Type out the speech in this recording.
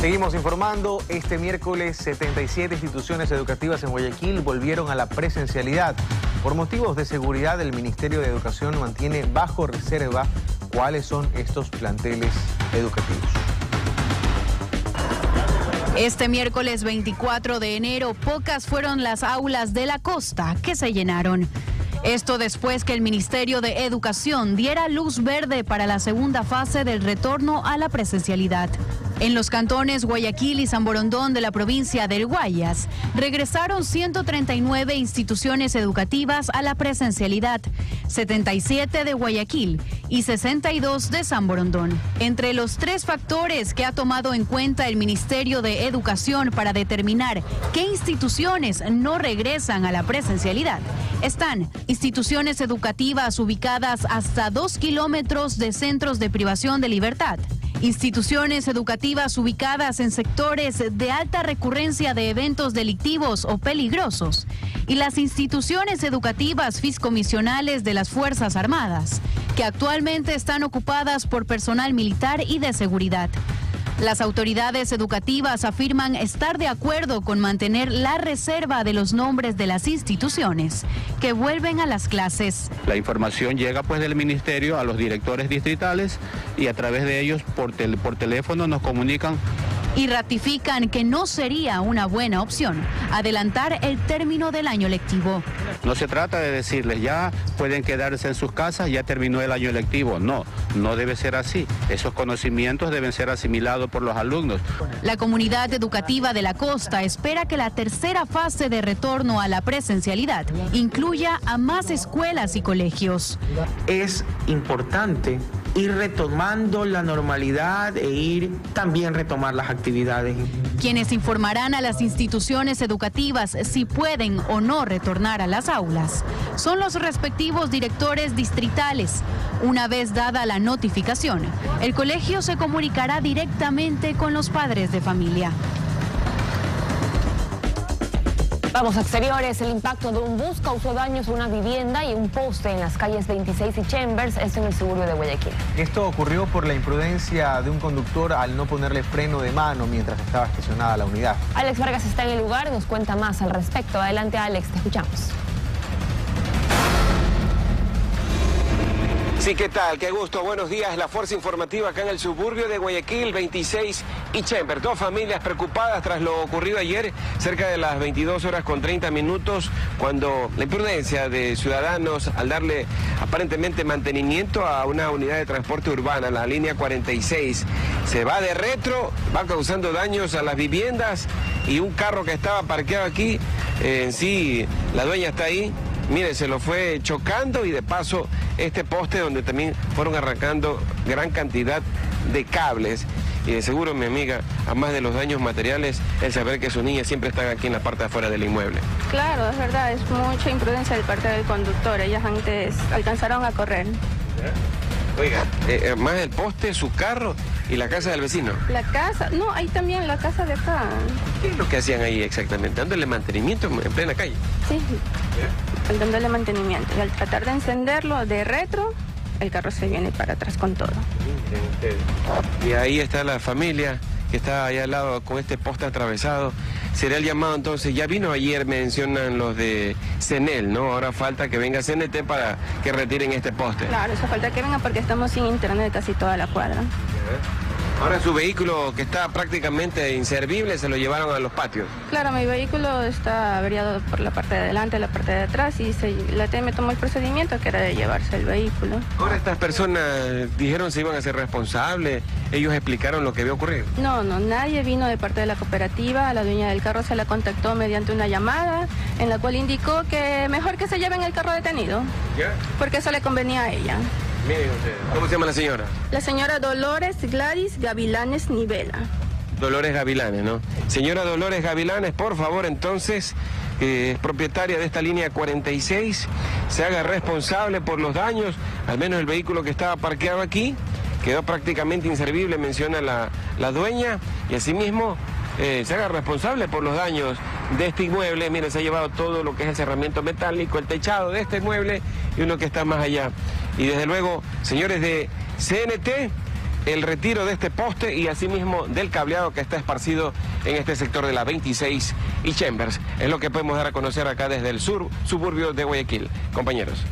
Seguimos informando. Este miércoles 77 instituciones educativas en Guayaquil volvieron a la presencialidad. Por motivos de seguridad, el Ministerio de Educación mantiene bajo reserva cuáles son estos planteles educativos. Este miércoles 24 de enero, pocas fueron las aulas de la costa que se llenaron. Esto después que el Ministerio de Educación diera luz verde para la segunda fase del retorno a la presencialidad. En los cantones Guayaquil y San Borondón de la provincia del Guayas, regresaron 139 instituciones educativas a la presencialidad, 77 de Guayaquil y 62 de San Borondón. Entre los tres factores que ha tomado en cuenta el Ministerio de Educación para determinar qué instituciones no regresan a la presencialidad, están instituciones educativas ubicadas hasta dos kilómetros de centros de privación de libertad Instituciones educativas ubicadas en sectores de alta recurrencia de eventos delictivos o peligrosos. Y las instituciones educativas fiscomisionales de las Fuerzas Armadas, que actualmente están ocupadas por personal militar y de seguridad. Las autoridades educativas afirman estar de acuerdo con mantener la reserva de los nombres de las instituciones que vuelven a las clases. La información llega pues del ministerio a los directores distritales y a través de ellos por, por teléfono nos comunican y ratifican que no sería una buena opción adelantar el término del año lectivo. No se trata de decirles ya pueden quedarse en sus casas, ya terminó el año lectivo. No, no debe ser así. Esos conocimientos deben ser asimilados por los alumnos. La comunidad educativa de la costa espera que la tercera fase de retorno a la presencialidad incluya a más escuelas y colegios. Es importante ir retomando la normalidad e ir también retomar las actividades. Quienes informarán a las instituciones educativas si pueden o no retornar a las aulas son los respectivos directores distritales. Una vez dada la notificación, el colegio se comunicará directamente con los padres de familia. Vamos a exteriores. El impacto de un bus causó daños a una vivienda y un poste en las calles 26 y Chambers, esto en el suburbio de Guayaquil. Esto ocurrió por la imprudencia de un conductor al no ponerle freno de mano mientras estaba estacionada la unidad. Alex Vargas está en el lugar y nos cuenta más al respecto. Adelante, Alex, te escuchamos. Sí, ¿qué tal? Qué gusto. Buenos días. La fuerza informativa acá en el suburbio de Guayaquil, 26 y Chemper. Dos familias preocupadas tras lo ocurrido ayer, cerca de las 22 horas con 30 minutos, cuando la imprudencia de ciudadanos al darle aparentemente mantenimiento a una unidad de transporte urbana, la línea 46, se va de retro, va causando daños a las viviendas y un carro que estaba parqueado aquí, eh, en sí, la dueña está ahí, mire, se lo fue chocando y de paso este poste donde también fueron arrancando gran cantidad de cables. Y de seguro, mi amiga, a más de los daños materiales, el saber que su niña siempre está aquí en la parte de afuera del inmueble. Claro, es verdad, es mucha imprudencia de parte del conductor. Ellas antes alcanzaron a correr. Oiga, eh, eh, más el poste, su carro y la casa del vecino. La casa, no, ahí también la casa de acá. ¿Qué es lo que hacían ahí exactamente? ¿Dándole mantenimiento en plena calle? Sí dándole mantenimiento. Y al tratar de encenderlo de retro, el carro se viene para atrás con todo. Y ahí está la familia que está ahí al lado con este poste atravesado. Será el llamado entonces, ya vino ayer, mencionan los de CENEL, ¿no? Ahora falta que venga CNT para que retiren este poste. Claro, eso falta que venga porque estamos sin internet casi toda la cuadra. Ahora su vehículo que está prácticamente inservible se lo llevaron a los patios. Claro, mi vehículo está averiado por la parte de adelante, la parte de atrás y la TM tomó el procedimiento que era de llevarse el vehículo. Ahora estas personas dijeron se iban a ser responsables, ellos explicaron lo que había ocurrido. No, no, nadie vino de parte de la cooperativa, la dueña del carro se la contactó mediante una llamada en la cual indicó que mejor que se lleven el carro detenido. ¿Ya? Porque eso le convenía a ella. ¿Cómo se llama la señora? La señora Dolores Gladys Gavilanes Nivela. Dolores Gavilanes, ¿no? Señora Dolores Gavilanes, por favor, entonces, es propietaria de esta línea 46, se haga responsable por los daños, al menos el vehículo que estaba parqueado aquí quedó prácticamente inservible, menciona la, la dueña, y asimismo eh, se haga responsable por los daños de este inmueble. Miren, se ha llevado todo lo que es el cerramiento metálico, el techado de este inmueble y uno que está más allá. Y desde luego, señores de CNT, el retiro de este poste y asimismo del cableado que está esparcido en este sector de la 26 y Chambers. Es lo que podemos dar a conocer acá desde el sur, suburbio de Guayaquil. Compañeros.